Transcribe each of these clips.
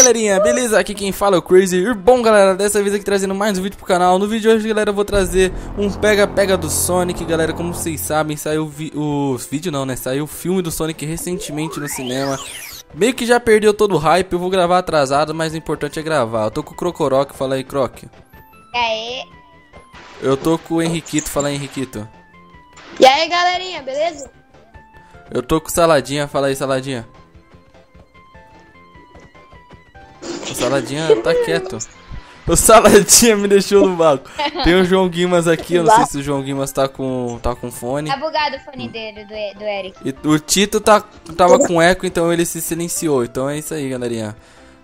galerinha, beleza? Aqui quem fala é o Crazy E bom galera, dessa vez aqui trazendo mais um vídeo pro canal. No vídeo de hoje galera eu vou trazer um pega-pega do Sonic. Galera, como vocês sabem, saiu vi o vídeo não né, saiu o filme do Sonic recentemente no cinema. Meio que já perdeu todo o hype, eu vou gravar atrasado, mas o importante é gravar. Eu tô com o Crocoroc, fala aí Croc E aí? Eu tô com o Henriquito, fala aí Henriquito. E aí galerinha, beleza? Eu tô com o Saladinha, fala aí Saladinha O Saladinha tá quieto. O Saladinha me deixou no vácuo. Tem o João Guimas aqui, eu não sei se o João Guimas tá com, tá com fone. Tá bugado o fone dele, do, E- do Eric. E o Tito tá, tava com eco, então ele se silenciou. Então é isso aí, galerinha.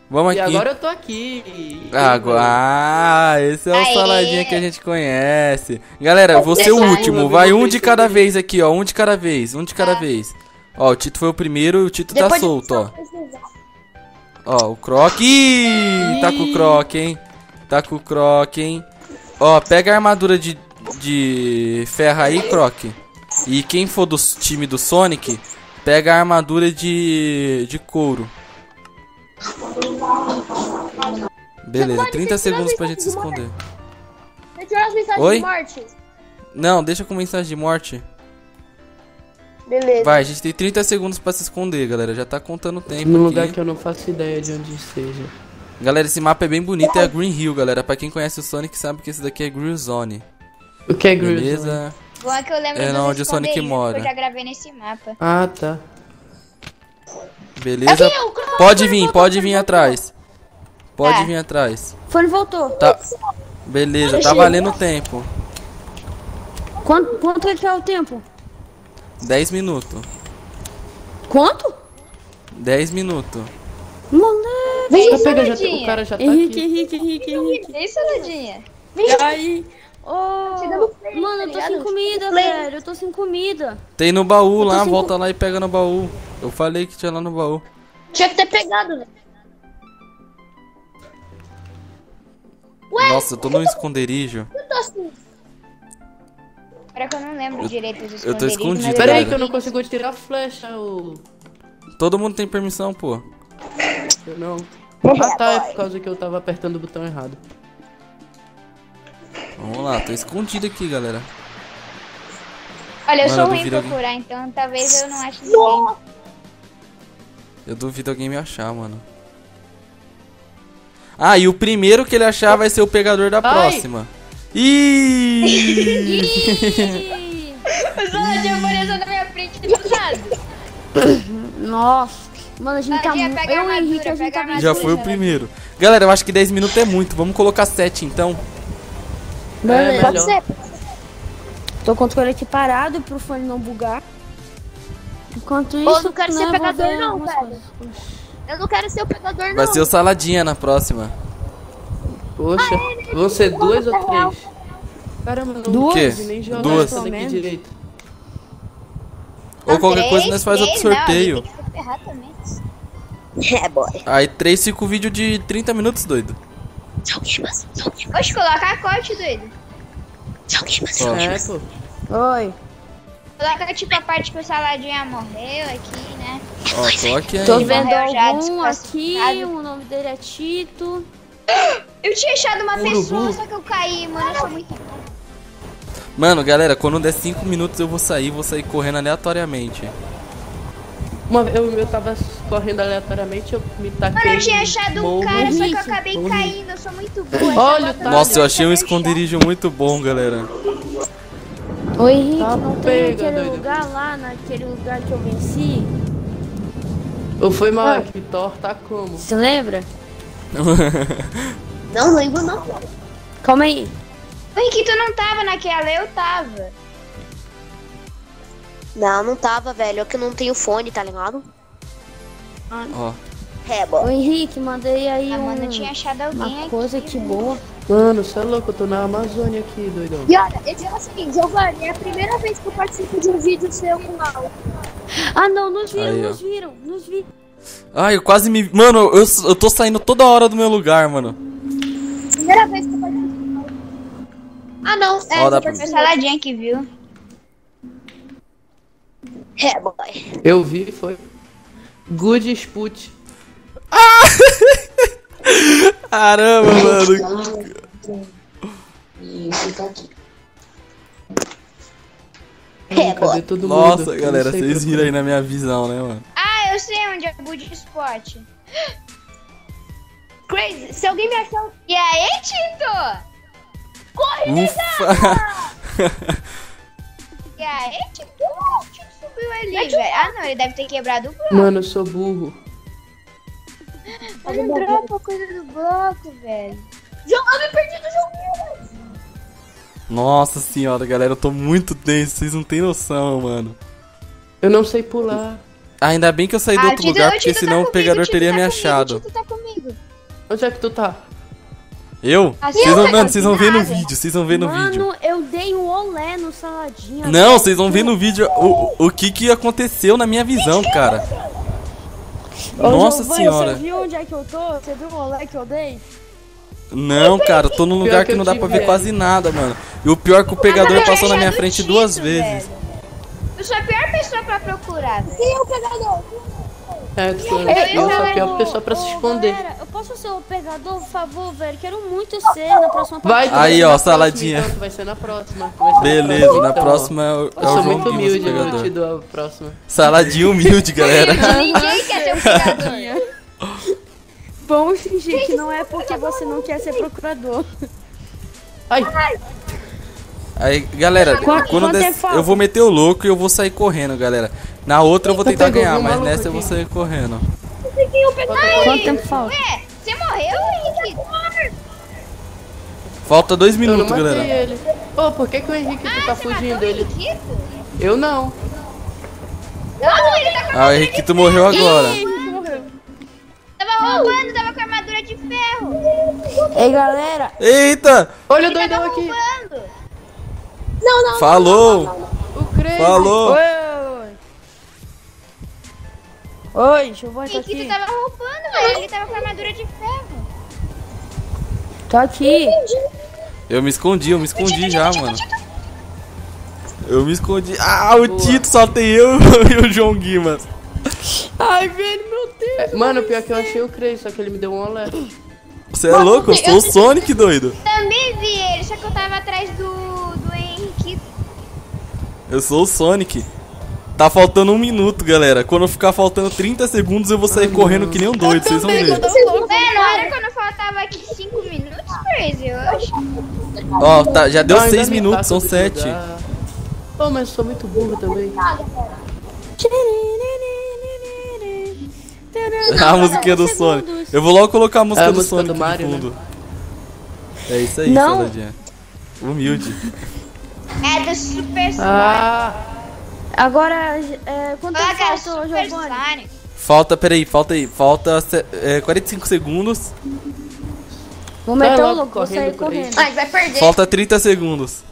Vamos E aqui. agora eu tô aqui. Agora, ah, esse é o Aê. Saladinha que a gente conhece. Galera, você o Deixa último. Vai um o de cada vez aqui, ó. Um de cada vez, um de cada vez. Ó, o Tito foi o primeiro e o Tito tá Depois de- solto, ó. Ó, o Croc. Ih, tá com o Croc, hein? Tá com o Croc, hein? Ó, pega a armadura de, de ferro aí, Croc. E quem for do time do Sonic, pega a armadura de, de couro. Beleza, 30 segundos pra gente se esconder. Oi? Não, deixa com mensagem de morte. Beleza. Vai, a gente tem 30 segundos pra se esconder, galera. Já tá contando o tempo Num lugar que eu não faço ideia de onde seja. Galera, esse mapa é bem bonito, é a Green Hill, galera. Pra quem conhece o Sonic sabe que esse daqui é Green Zone. O que é Grizzly? Beleza? Bom é que eu lembro É, não, onde o Sonic mora. Eu já gravei nesse mapa. Ah, tá. Beleza? Aqui, Pode vir, pode vir atrás. Pode Tá. vir atrás. Fone voltou. Tá. Beleza, tá valendo o tempo. Quanto, quanto é que é o tempo? 10 minutos. Quanto? 10 minutos. Moleque. Vem, Tá pega, já tá- o cara já tá Henrique, aqui. Henrique, Henrique, Henrique. Vem, Saladinha. E aí? Ô, dando play, mano, eu tá tô sem ligado? comida, Play. velho. Eu tô sem comida. Tem no baú lá, sem volta lá e pega no baú. Eu falei que tinha lá no baú. Tinha que ter pegado, né? Nossa, eu tô num esconderijo. Eu tô assim. Pera que eu não lembro direito dos eu tô escondido, mas Pera aí cara. que eu não consigo tirar a flecha, ô. Todo mundo tem permissão, pô. Eu não. Ah, tá, é por causa que eu tava apertando o botão errado. Vamos lá, tô escondido aqui, galera. Olha, eu Mano, sou eu ruim em duvido alguém- procurar, então talvez eu não ache ninguém. Eu duvido alguém me achar, mano. Ah, e o primeiro que ele achar vai ser o pegador da Ai. próxima. Ih! O Saladinha apareceu na minha frente do nada. Nossa. Mano, a gente tá muito... Eu e Henrique, a gente tá armadura. Já foi o primeiro. Galera, eu acho que 10 minutos é muito. Vamos colocar 7 então. Beleza. Pode ser. Tô com o controle aqui parado pro fone não bugar. Enquanto isso, Ô, não quero né, ser eu pegador não, velho. Eu não quero ser o pegador, Vai não. ser o Saladinha na próxima. Poxa, vão ser duas ou três? Caramba, não Duas? nem jogar Duas. direito. Ou qualquer Três, coisa nós faz outro três, sorteio. É, boy. Aí 3 fica o vídeo de 30 minutos, doido. Oxe, coloca corte, doido. É, pô. Oi. Coloca tipo a parte que o Saladinha morreu aqui, né? ó, coloque aí. Tô Ele vendo morreu já algum aqui, o nome dele é Tito. Eu tinha achado uma Urubu. pessoa, só que eu caí, mano. Eu sou muito. Mano, galera, quando der 5 minutos eu vou sair, vou sair correndo aleatoriamente. Uma, eu, eu tava correndo aleatoriamente, eu me taquei. Mano, eu tinha achado um cara, só que eu acabei morri. caindo. Eu sou muito boa. Olha Tá, Nossa, eu achei um esconderijo muito bom, galera. Oi, Henrique, Tá não tem pega, aquele doido. lugar lá, naquele lugar que eu venci? Ou foi mal que Thor tá como? Você lembra? Não lembro, não. Calma aí. O Henrique, tu não tava naquela, eu tava. Não, não tava, velho. É que eu não tenho fone, tá ligado? Ó, É, bom. Ô Henrique, mandei aí Ah, um, mano, eu tinha achado alguém uma aqui. coisa que boa. Mano, você é louco, eu tô na Amazônia aqui, doidão. E olha, eu digo o seguinte, Giovanni, é a primeira vez que eu participo de um vídeo seu com áudio. Ah não, nos viram, Aí, ó. nos viram, nos viram. Ai, eu quase me. Mano, eu, eu tô saindo toda hora do meu lugar, mano. Primeira vez que eu. Ah, não. É, pra- Foi o. Saladinha que viu. É, boy. Eu vi, foi. Good Sput. Caramba, mano. E fica aqui. Hum, Cadê todo mundo? Nossa, galera, vocês viram aí na minha visão, né, mano? Eu sei onde é o Bud Spot. Crazy, se alguém me achar. E aí, Tito? Ufa! E aí, Tito? O Tito subiu ali, velho. Ah, não, ele deve ter quebrado o bloco. Mano, eu sou burro. Mas não dropa a coisa do bloco, velho. João, eu me perdi do jogo. Nossa senhora, galera, eu tô muito tenso, vocês não têm noção, mano. Eu não sei pular. Ainda bem que eu saí do Ah, outro Tito- lugar, o porque Tito tá senão o comigo, pegador teria tá me comigo, achado. Tito tá comigo. Onde é que tu tá? Eu? Assim, Vocês vão, mano, vocês vão ver no vídeo, vocês vão ver no vídeo. Mano, eu dei um olé no saladinha. Não, vocês vão ver no vídeo o, o que que aconteceu na minha visão, cara. Ô, Nossa Giovanni, senhora. Você viu onde é que eu tô? Você viu o olé que eu dei? Não, cara, eu tô num lugar que que não dá pra ver velho. quase nada, mano. E o pior é que o pegador Ah, passou na minha frente duas velho. vezes. Eu sou a pior pessoa pra procurar. Quem é o pegador? É, tu, eu- eu sou a eu- pior pessoa pra se Ô, esconder. Galera, eu posso ser o pegador, por favor, velho? Quero muito ser na próxima Vai, Aí, ó, na próxima, saladinha. então, vai ser na próxima. ser Beleza, na então, ó. próxima é o, é Eu o sou João muito humilde, eu te pegador. dou a próxima. Saladinho humilde, galera. Ninguém quer ser um pegador. Vamos fingir que não é porque você não quer ser procurador. Ai, Aí, galera, Quanto- quando quanto des- é eu vou meter o louco e eu vou sair correndo, galera. Na outra eu vou Tá tentar ganhar, mas nessa eu vou aqui. sair correndo. Quanto tempo falta? Ué, você morreu, Henrique? Falta dois eu minutos, matei galera. ele. Ô, por que que o Henrique tu tá Ah, você fugindo dele? Henriquito? Eu não. Não, ele tá com a Ah, o Henriquito morreu agora. Tava roubando, tava com armadura de ferro. Ei, galera, Eita! Olha o doidão aqui. Roubando. Não, não. Falou! O Crazy. Falou! Oi, oi, oi. Oi, Giovanni, O tô Henriquito aqui. tava roubando, velho. Ele tava com armadura de ferro. Tô aqui. Eu me escondi, eu me escondi já, mano. Eu me escondi. Ah, o Tito só tem eu e o João Guimas. Ai, velho, meu Deus. É, Mano, pior que eu achei o Crazy, só que ele me deu um olé. Você é louco? Eu sou o Sonic, doido. Também vi ele, só que eu tava atrás do. Eu sou o Sonic. Tá faltando um minuto, galera. Quando ficar faltando 30 segundos, eu vou sair correndo que nem um doido, vocês vão ver. É, era quando faltava aqui 5 minutos, Crazy, eu acho. Ó, tá, já deu Ah, ainda 6 me minutos, taca são do 7. lugar. Pô, mas eu sou muito burro também. A musiquinha do Sonic. Eu vou logo colocar a música É a do música Sonic do no Mario, né? fundo. É isso aí, Não. Saladinha. Humilde. É do Super Sonic. Ah, Agora, é, quanto tempo cara, faltou, Super Giovanni? Sonic. Falta, peraí, falta aí. Falta é, 45 segundos. Vou meter o logo louco, vou sair correndo correndo. Ai, vai perder. Falta 30 segundos.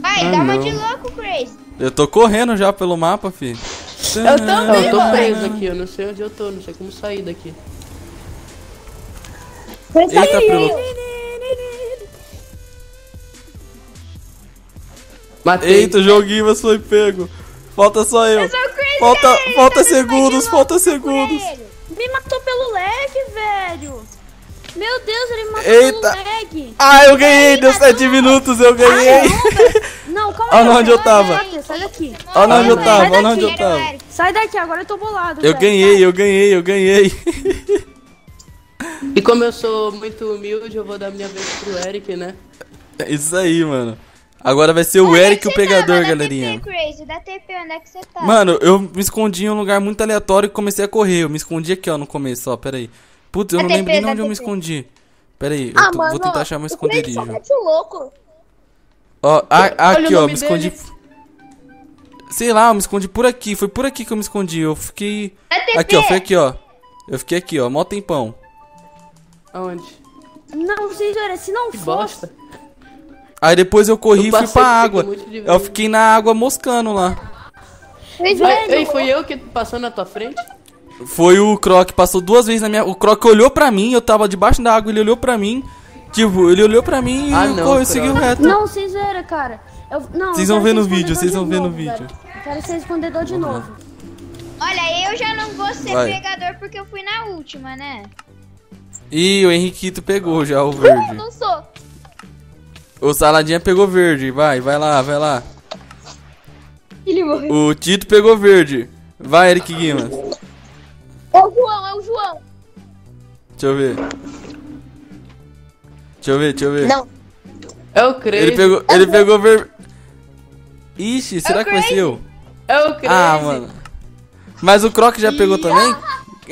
Vai, Ah, dá uma não. de louco, Crazy. Eu tô correndo já pelo mapa, fi. Eu também. eu tô preso aqui, eu não sei onde eu tô, não sei como sair daqui. Eita, pelo... Matei. Eita, o joguinho mas foi pego. Falta só eu. Crazy, Falta, falta tá segundos, falta segundos. Me matou pelo lag, velho. Meu Deus, ele me matou Eita. pelo lag. Ah, eu ganhei, deu 7 minutos, eu ganhei. Não, calma Olha aí. onde eu tava. Sai daqui. Olha onde eu tava, olha onde eu tava. Sai daqui, agora eu tô bolado. Eu velho. ganhei, eu ganhei, eu ganhei. E como eu sou muito humilde, eu vou dar minha vez pro Eric, né? É Isso aí, mano. Agora vai ser o Onde Eric o pegador, galerinha. TP, Crazy, dá TP, onde é que você tá? Mano, eu me escondi em um lugar muito aleatório e comecei a correr. Eu me escondi aqui, ó, no começo, ó, peraí. Putz, eu não lembro nem TP, onde eu me escondi. Peraí, eu Ah, vou tentar achar meu esconderijo. Ó, aqui, ó, me escondi. Sei lá, eu me escondi por aqui. Foi por aqui que eu me escondi. Eu fiquei. Aqui, ó, foi aqui, ó. Eu fiquei aqui, ó, mó tempão. Aonde? Não, senhora, se não Que fosse... bosta. Aí depois eu corri Eu e fui pra água. Eu fiquei na água moscando lá. Ei, fui eu que passou na tua frente? Foi o Croc, passou duas vezes na minha. O Croc olhou pra mim, eu tava debaixo da água, ele olhou pra mim. Tipo, ele olhou pra mim e Ah, eu não, Croc. seguiu reto. Não, sem zoeira, cara. Eu, não, Vocês eu vão ver no vídeo, vocês vão ver no vídeo. Eu Quero ser escondedor de novo. Olha, eu já não vou ser Vai. pegador porque eu fui na última, né? Ih, o Henriquito pegou já o verde. Não sou. O Saladinha pegou verde. Vai, vai lá, vai lá. Ele morreu. O Tito pegou verde. Vai, Eric Guimas. É o João, é o João. Deixa eu ver. Deixa eu ver, deixa eu ver. Não. É o Crazy. Ele pegou, ele pegou verde. Ixi, será que vai ser eu? É o Crazy. Ah, mano. Mas o Croc já pegou também?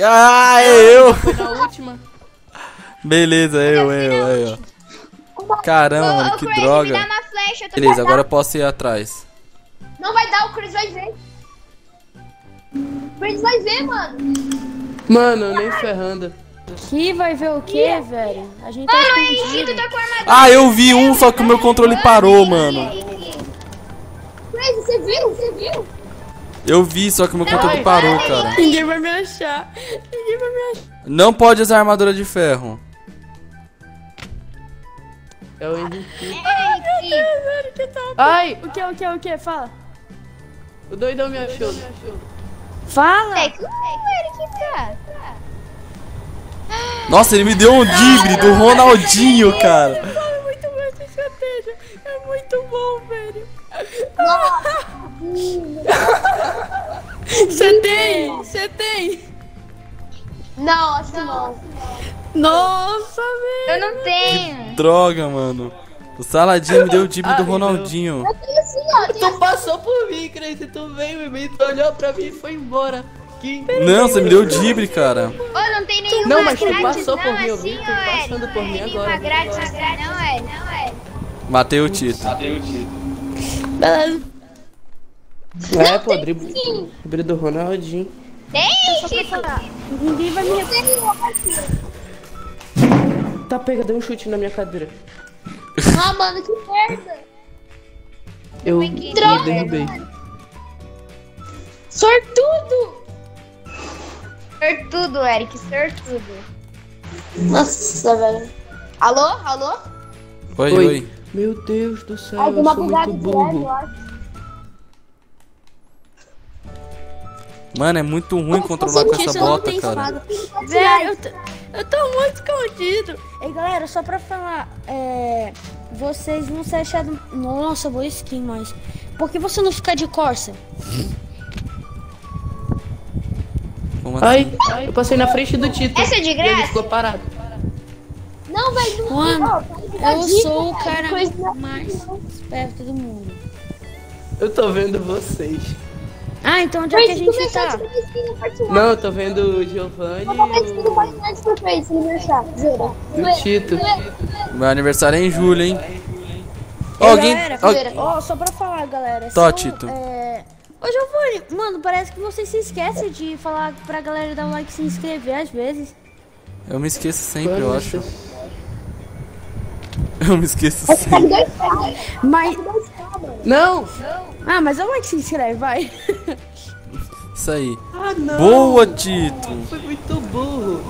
Ah, é eu! Foi na última. Beleza, é eu, é eu, é eu. Caramba, Ô, mano, que Crazy, droga. me dá uma flecha. Eu tô Beleza, agora eu posso ir atrás. Não vai dar, o Chris vai ver. O Chris vai ver, mano. Mano, nem ferrando. Que vai ver o quê, velho? A gente tá Mano, escondido. tá com armadura. Ah, eu vi um, só que o meu controle parou, mano. Chris, você viu? Você viu? Eu vi, só que o meu controle parou, cara. Ninguém vai me achar. Ninguém vai me achar. Não pode usar armadura de ferro. É o Henrique. Henrique. Que top. Ai, O que, o que, o que? Fala. o doidão me achou. Fala. É, que o Eric tá. Nossa, ele me deu um dibre do Ronaldinho, cara. Fala muito bom essa estratégia. É muito bom, velho. Você tem, você tem. Não, acho que não. Nossa, velho. Eu não tenho. Droga, mano. O Saladinho me deu o do Ai, Ronaldinho. Eu tenho sim, ó. eu tenho Tu passou por mim, Crazy. Tu veio mim, tu olhou pra mim e foi embora. Que... Não, você me deu o dibre, cara. Ô, não tem nenhuma Não, mas tu grátis passou não, por mim, eu assim, vi tu Eric. passando por mim agora. grátis assim, não, Eric. Não, Eric. Matei o Tito. Beleza. É, pô, drible, drible do Ronaldinho. Tem, falar. Ninguém vai me Tá, pega, deu um chute na minha cadeira. Ah, mano, que merda. Eu que me droga. derrubei. Sortudo. Sortudo, Eric. Sortudo. Nossa, velho. Alô? Alô? Oi, Oi. oi. Meu Deus do céu, Ai, eu sou bugada muito burro. acho. Mano, é muito ruim controlar com essa bota, cara. Velho, eu tô, eu tô muito escondido. Ei, galera, só pra falar, é, vocês não se acharam... Nossa, boa skin, mas... Por que você não fica de Corsa? Como assim? Ai, ai, eu passei na frente do Tito. Essa é de E ele graça? ficou parado. Não, velho. não- Mano, tá Eu dica, sou o cara mais esperto do mundo. Eu tô vendo vocês. Ah, então onde é que a gente tá? Não, eu tô vendo o Giovanni Eu vou e tu o, o Tito. Meu aniversário é em julho, hein? Ei, Alguém. ó, só pra falar, galera. Tó, são, Tito. É... Ô, Giovanni, mano, parece que vocês se esquecem de falar pra galera dar um like e se inscrever às vezes. Eu me esqueço sempre, eu acho. você- Eu me esqueço Tá sempre. Mas. Não! Ah, mas é o like se inscreve, vai. Isso aí. Ah, não! Boa, Tito. Foi muito burro.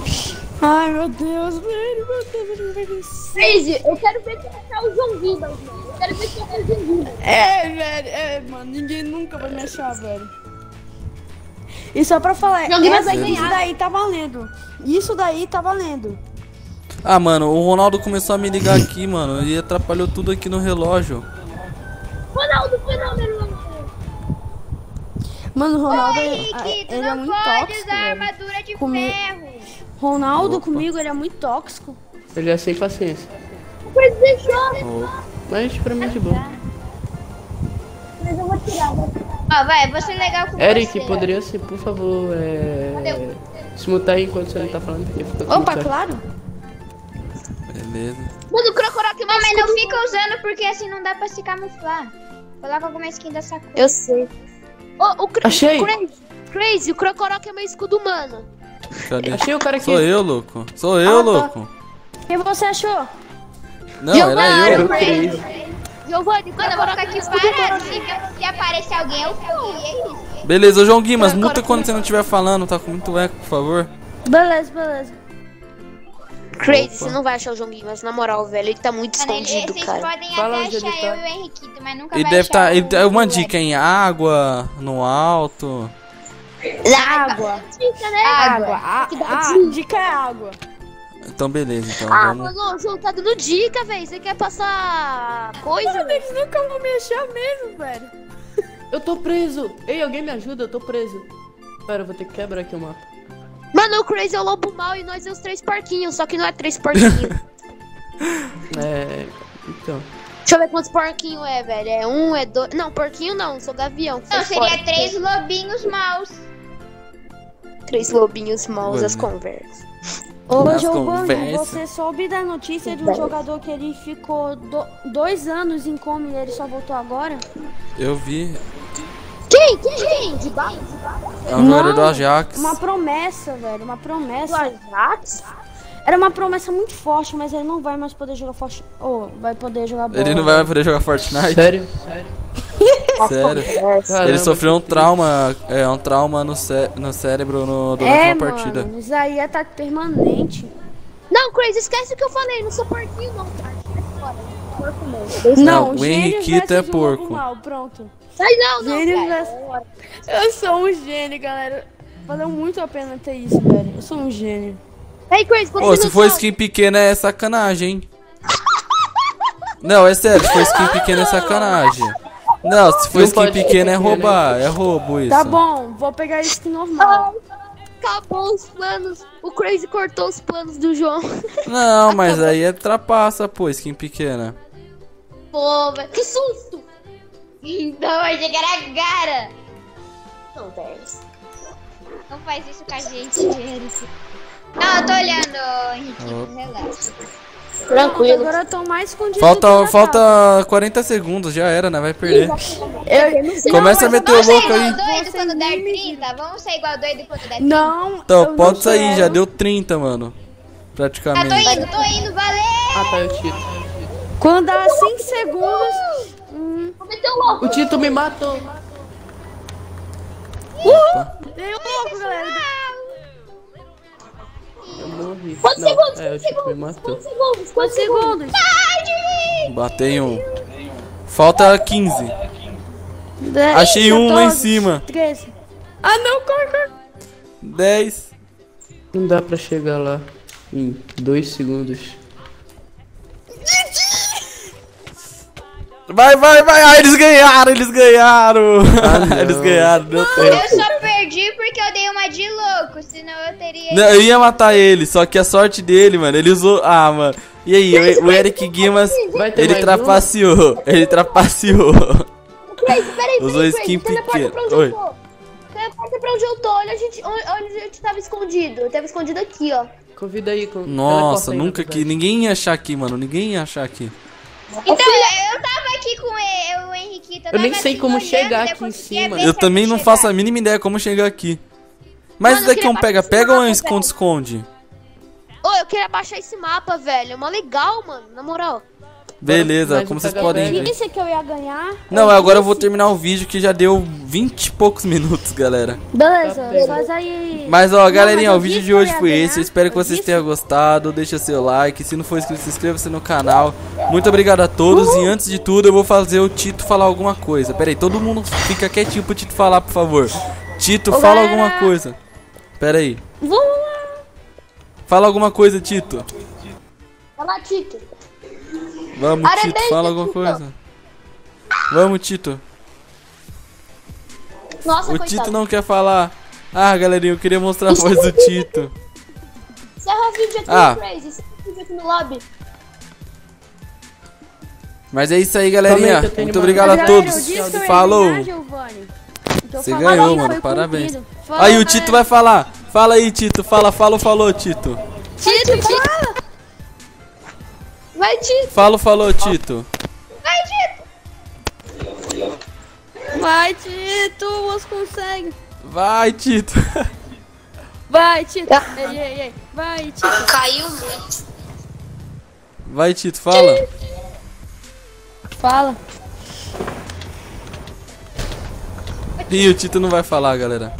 Ai, meu Deus, velho, meu Deus, vai. Crazy, eu quero ver tu achar o João Vidas, mano. Eu quero ver tu achar o João Vidas. É, velho, é, mano, ninguém nunca vai me achar, velho. E só pra falar, vai isso daí tá valendo. Isso daí tá valendo. Ah, mano, o Ronaldo começou a me ligar aqui, mano. E atrapalhou tudo aqui no relógio. Mano, o Ronaldo, Ô, Henrique, ele é não muito pode tóxico, armadura de Comi- ferro. Ronaldo Opa. comigo, ele é muito tóxico. Ele é sem paciência. Chris deixou. Mas pra mim é de boa. Mas eu vou tirar, vou tirar. Ó, vai, vou ser legal com Eric, você. poderia ser, por favor, é... se mutar aí enquanto você não tá falando, porque fica Opa, complicado. claro. Beleza. Mano, o Crocoroc é mas não fica usando porque assim não dá pra se camuflar. Coloca alguma skin da Sakura. Eu sei. Ô, o Cra- Achei. Crazy, Crazy, o Crocoroc é meu escudo humano. Cadê? Achei o cara aqui. Sou eu, louco. Sou eu, Ah, tá. louco. Quem você achou? Não, era Era eu. o Crazy. Giovanni, Mano, eu vou ficar aqui parado. Se, se aparecer alguém, eu fui. É isso. Beleza, João Guimas, muta quando você não estiver falando, tá com muito eco, por favor. Beleza, beleza. Crazy, você não vai achar o João Guimas, na moral, velho. Ele tá muito Mano, escondido, vocês cara. podem Fala até ele achar tá. eu e o Henriquito, mas nunca Ele vai deve achar Tá, uma o dica em água, no alto. Água. Fica, né? Água. A, a dica é água. Então beleza, então Ah, vamos. mano, o jogo tá dando dica, velho. Você quer passar coisa, velho? Eles nunca vão me achar mesmo, velho. Eu tô preso. Ei, alguém me ajuda, eu tô preso. Pera, eu vou ter que quebrar aqui o mapa. Mano, o Crazy é o lobo mal e nós é os três porquinhos, só que não é três porquinhos. É. Então. Deixa eu ver quantos porquinhos é, velho. É um, é dois. Não, porquinho não, sou gavião. Não, seria fora. três lobinhos maus. Três lobinhos maus Ué, as conversas. Ô, Nas Giovanni, você soube da notícia de um jogador que ele ficou do- dois anos em coma e ele só voltou agora? Eu vi. Quem? Quem? Quem? De baixo? É um jogador do Ajax. Uma promessa, velho, uma promessa. Ajax? Era uma promessa muito forte, mas ele não vai mais poder jogar forte. Ou vai poder jogar bola. Ele não vai poder jogar Fortnite? Sério? Sério? Sério. Caramba, Ele sofreu um trauma, é, um trauma no, cé no cérebro no, durante É, uma partida. mano, isso aí é ataque permanente. Não, Crazy, esquece o que eu falei. Não sou porquinho, não, cara. Fora. Porco não. Não, o Henriquito é o porco. Mal, pronto. Sai não, não, Gênio versus- Eu sou um gênio, galera. Valeu muito a pena ter isso, velho. Eu sou um gênio. Ei, Crazy, quantos Pô, se for skin pequena é sacanagem, hein? Não, é sério, se for skin pequena é sacanagem. Não, se for Não skin pequena é roubar, é roubo isso. Tá bom, vou pegar skin normal. Acabou os planos. O Crazy cortou os planos do João. Não, mas aí é trapaça, pô, skin pequena. Pô, velho. que susto! Então, eu achei que era gara. Não, velho. Não faz isso com a gente, gente. Não, eu tô olhando, Henrique. Relaxa. Tranquilo. Agora eu tô mais escondido. Falta, falta 40 segundos, já era, né? Vai perder. Eu... Começa a meter o Vamos sair louco igual aí. doido quando der nem me 30? Vamos sair igual doido quando der 30? Não. Então, pode não sair, quero. já deu 30, mano. Ah, Praticamente. tô indo, tô indo, valeu! Ah, tá, eu Tito. Quando dá 5 segundos. Hum, Cometeu louco. O Tito me matou. dei um louco, galera. Eu morri. Quantos Não, segundos? é, o Quantos Tito me segundos? matou. Quantos segundos? 4 Quantos segundos? Batei um. Falta 15. 10, Achei um lá em 14, cima. 13. Ah, não, corre, corre. 10. Não dá pra chegar lá em dois segundos. Vai, vai, vai. Ah, eles ganharam, eles ganharam. não. eles ganharam, deu tempo. Eu só perdi porque eu dei uma de louco, senão eu teria. Não, eu ia matar ele, só que a sorte dele, mano, ele usou. Ah, mano. E aí, o, o Eric Guimas, ele trapaceou. Ele trapaceou. Peraí, peraí, Usou peraí, skin onde Oi. eu tô. Teleporta pra onde eu tô. Olha, a gente, onde, a gente tava escondido. Eu tava escondido aqui, ó. Convida aí. Com... Nossa, nunca que. Ninguém ia achar aqui, mano. Ninguém ia achar aqui. Então, eu tava aqui com ele, o Henriquito. Eu nem tava sei como chegar eu aqui em cima. Eu também não chegar. faço a mínima ideia como chegar aqui. Mas Mano, isso daqui é eu um pega-pega ou é um esconde-esconde? Ô, eu queria baixar esse mapa, velho. É mó legal, mano. Na moral. Beleza, como vocês podem ver. Disse que eu ia ganhar. Não, agora eu vou terminar o vídeo que já deu 20 e poucos minutos, galera. Beleza, Tá faz aí. Mas ó, Não, galerinha, mas o vídeo de hoje foi ganhar. esse. Eu espero que Eu vocês disse. tenham gostado. Deixa seu like. Se não for inscrito, se inscreva-se no canal. Muito obrigado a todos. E antes de tudo, eu vou fazer o Tito falar alguma coisa. Pera aí, todo mundo fica quietinho pro Tito falar, por favor. Tito, Ô, fala galera. alguma coisa. Pera aí. Vamos lá. Fala alguma coisa, Tito. Lá, Tito. Vamos, Tito, fala alguma coisa. Vamos, Tito. Nossa, O coitado. Tito não quer falar. Ah, galerinha, eu queria mostrar a voz do Tito. Encerra o vídeo aqui, Ah. Crazy. Encerra o vídeo aqui no lobby. Mas é isso aí, galerinha. Muito obrigado a todos. ia Falou. Então Você ganhou, aí, mano. Parabéns. Aí o. Tito vai falar. Fala aí, Tito. Fala, fala, falou, Tito. Tito, Tito. Vai, Tito. Fala, falou, Tito. Vai, Tito, você consegue. Vai, Tito. Vai, Tito. Ei, ei, ei. Vai, Tito. Caiu muito. Vai, Tito, fala. Fala. Ih, o Tito não vai falar, galera.